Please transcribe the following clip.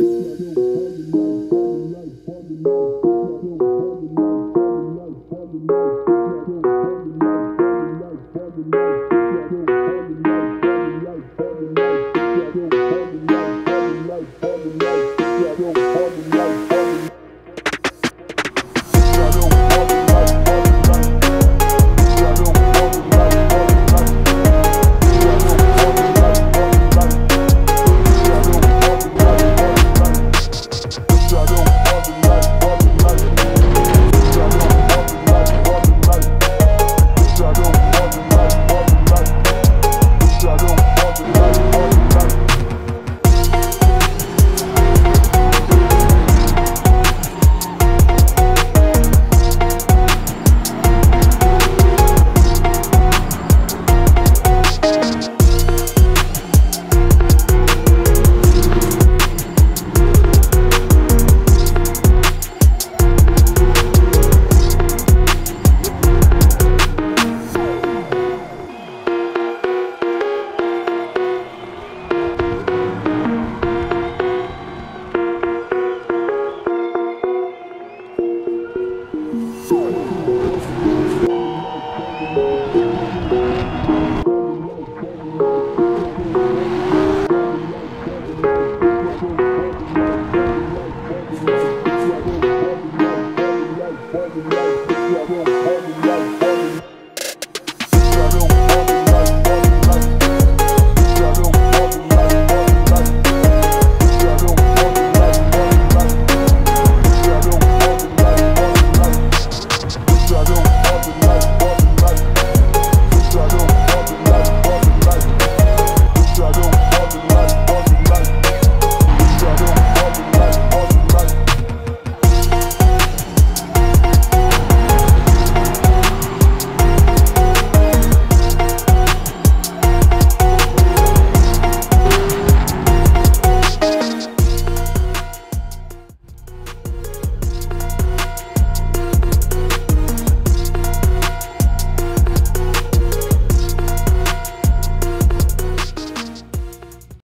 Yeah, I don't